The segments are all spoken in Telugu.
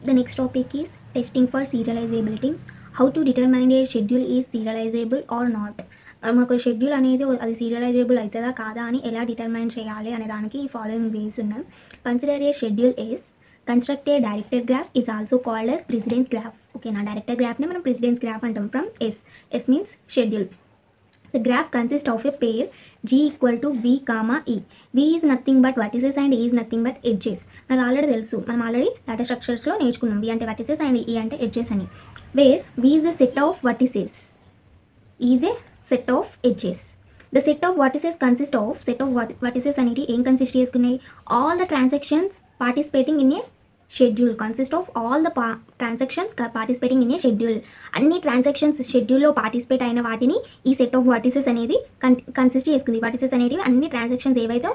The next topic is testing for serializability. How to determine a schedule is serializable or not. మనకు షెడ్యూల్ అనేది అది సీరియలైజబుల్ అవుతుందా కాదా అని ఎలా డిటర్మైన్ చేయాలి అనే దానికి ఈ ఫాలోయింగ్ వేస్ ఉన్నాయి consider a schedule as construct a directed graph is also called as precedence graph ఓకేనా డైరెక్టెడ్ గ్రాఫ్ని మనం ప్రెసిడెన్స్ గ్రాఫ్ అంటాం from S S means schedule The graph consists of a pair g equal to v comma e. v is nothing but vertices and e is nothing but edges. మనకు ఆల్రెడీ తెలుసు మనం ఆల్రెడీ డేటా స్ట్రక్చర్స్లో నేర్చుకున్నాం v అంటే vertices and e అంటే edges అని where v is a set of vertices e is a set of edges. The set of vertices consist of set of vert- vertices అనేది ఏం కన్సిస్ట్ చేసుకున్నాయి all the transactions participating in a schedule consist of all the పా transactions participating in a schedule అన్ని ట్రాన్సాక్షన్స్ షెడ్యూల్లో పార్టిసిపేట్ అయిన వాటిని ఈ సెట్ ఆఫ్ వర్టిసెస్ అనేది కన్ కన్సిస్ట్ చేసుకుంది. వర్టిసెస్ అనేటివి అన్ని ట్రాన్సాక్షన్స్ ఏవైతే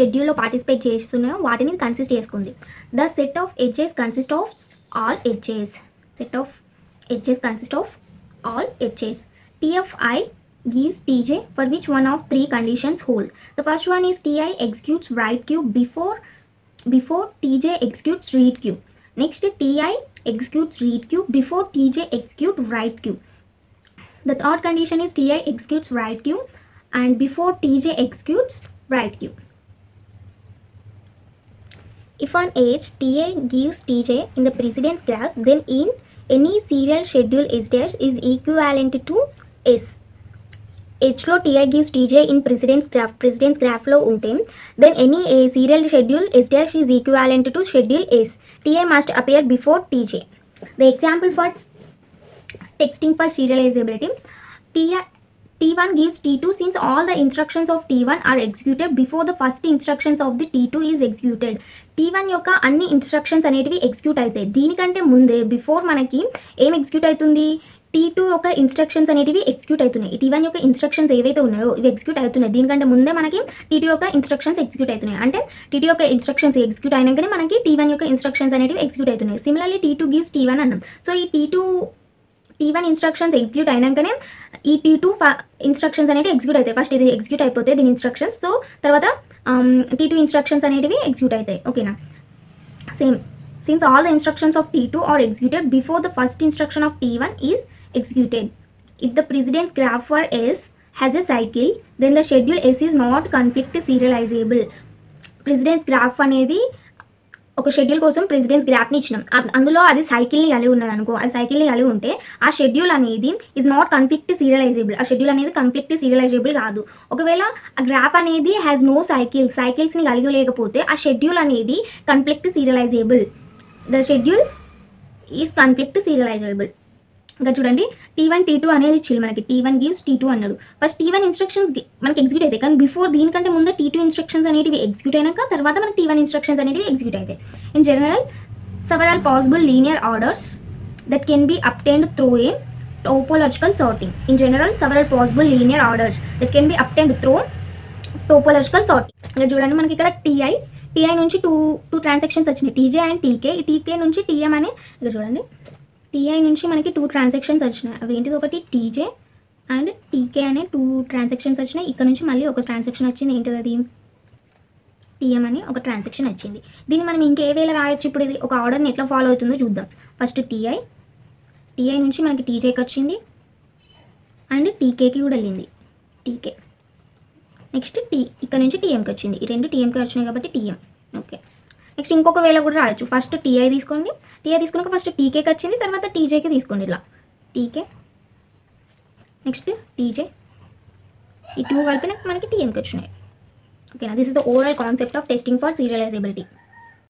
షెడ్యూల్లో పార్టిసిపేట్ చేస్తున్నాయో వాటిని కన్సిస్ట్ చేసుకుంది. The set of edges consist of all edges set of edges consist of all edges TFI gives TJ for which one of three conditions hold. The first one is TI executes write Q before before TJ executes read queue. Next TI executes read queue before TJ execute write queue. The third condition is TI executes write queue and before TJ executes write queue. If on age TI gives TJ in the precedence graph, then in any serial schedule S dash is equivalent to S. హెచ్లో TI gives TJ in precedence graph precedence గ్రాఫ్లో ఉంటే then any a serial schedule S dash is equivalent to schedule S TI must appear before TJ the example for texting for serializability TI T1 gives T2 since all the instructions of T1 are executed before the first instructions of the T2 is executed. T1 యొక్క అన్ని ఇన్స్ట్రక్షన్స్ అనేటివి ఎగ్జిక్యూట్ అవుతాయి. దీనికంటే ముందే బిఫోర్ మనకి ఏం ఎగ్జిక్యూట్ అవుతుంది? టీ టూ యొక్క ఇన్స్ట్రక్షన్స్ అనేటివి ఎగ్జిక్యూట్ అవుతున్నాయి. టీ వన్ యొక్క ఇన్స్ట్రక్షన్స్ ఏవైతే ఉన్నాయో ఇవి ఎగ్జిక్యూట్ అవుతున్నాయి. దీనికంటే ముందే మనకి టీ టూ యొక్క ఇన్స్ట్రక్షన్స్ ఎగ్జిక్యూట్ అవుతున్నాయి. అంటే టీ టూ యొక్క ఇన్స్ట్రక్షన్స్ ఎగ్జిక్యూట్ అయినాకనే మనకి టీ వన్ యొక్క ఇన్స్ట్రక్షన్స్ అనేటివి ఎగ్జిక్యూట్ అవుతున్నాయి. Similarly T two gives T one అన్నాం. సో ఈ T two T one instructions execute అయినాకనే ఈ టీ టూ ఇన్స్ట్రక్షన్స్ అనేవి ఎగ్జిక్యూట్ అవుతాయి. ఫస్ట్ ఇది ఎగ్జిక్యూట్ అయిపోతాయి దీని ఇన్స్ట్రక్షన్స్ సో తర్వాత టీ టూ ఇన్స్ట్రక్షన్స్ అనేటివి ఎగ్జిక్యూట్ అవుతాయి. ఓకేనా same since all the instructions of T two are executed before the first instruction of T one is executed. If the precedence graph for S has a cycle, then the schedule S is not conflict serializable. Precedence graph అనేది ఒక షెడ్యూల్ కోసం ప్రెసిడెన్స్ గ్రాఫ్ని ఇచ్చినాం. అందులో అది సైకిల్ని కలిగి ఉన్నది అనుకో అది సైకిల్ని కలిగి ఉంటే ఆ షెడ్యూల్ అనేది ఇస్ నాట్ కన్ఫ్లిక్ట్ సీరియలైజబుల్ ఆ షెడ్యూల్ అనేది కన్ఫ్లిక్ట్ సీరియలైజబుల్ కాదు. ఒకవేళ ఆ గ్రాఫ్ అనేది హ్యాస్ నో సైకిల్ సైకిల్స్ని కలిగి లేకపోతే ఆ షెడ్యూల్ అనేది conflict serializable the schedule is conflict serializable ఇంకా చూడండి టీ వన్ టీ టూ అనేది ఇచ్చింది మనకి. T one gives T two అన్నాడు. ఫస్ట్ టీ వన్ ఇన్స్ట్రక్షన్స్ మనకి ఎగ్జిక్యూట్ అవుతాయి. కానీ బిఫోర్ దీనికంటే ముందు టీ టూ ఇన్స్ట్రక్షన్స్ అనేటివి ఎగ్జిక్యూట్ అయినాక తర్వాత మనకి టీ వన్ ఇన్స్ట్రక్షన్స్ అనేటివి ఎగ్జిక్యూట్ అవుతాయి. In general several possible linear orders that can be obtained through a topological sorting in general several possible linear orders that can be obtained through topological sorting ఇంకా చూడండి మనకి ఇక్కడ టీఐ టీఐ నుంచి టూ టూ ట్రాన్సాక్షన్స్ వచ్చినాయి. టీజే అండ్ టీకే ఈ టీకే నుంచి టీఎం అని ఇక్కడ చూడండి. టీఐ నుంచి మనకి టూ ట్రాన్సాక్షన్స్ వచ్చినాయి. అవి ఏంటిది? ఒకటి టీజే అండ్ టీకే అనే టూ ట్రాన్సాక్షన్స్ వచ్చినాయి. ఇక్కడ నుంచి మళ్ళీ ఒక ట్రాన్సాక్షన్ వచ్చింది. ఏంటిది అది? టీఎం అని ఒక ట్రాన్సాక్షన్ వచ్చింది. దీన్ని మనం ఇంకే వేళ రాయొచ్చు. ఇప్పుడు ఇది ఒక ఆర్డర్ని ఎట్లా ఫాలో అవుతుందో చూద్దాం. ఫస్ట్ టీఐ టీఐ నుంచి మనకి టీజేకి వచ్చింది. అండ్ టీకేకి కూడా వెళ్ళింది. టీకే నెక్స్ట్ టీ ఇక్కడ నుంచి టీఎంకి వచ్చింది. ఈ రెండు టీఎంకి వచ్చినాయి కాబట్టి టీఎం ఓకే నెక్స్ట్ ఇంకొక వేళ కూడా రాయొచ్చు. ఫస్ట్ టీఐ తీసుకోండి. టీఐ తీసుకున్నాక ఫస్ట్ టీకేకి వచ్చింది. తర్వాత టీజేకి తీసుకోండి ఇలా. టీకే నెక్స్ట్ టీజే ఈ టూ కలిపిన మనకి టీఎంకి వచ్చినాయి. ఓకేనా this is the overall concept of testing for serializability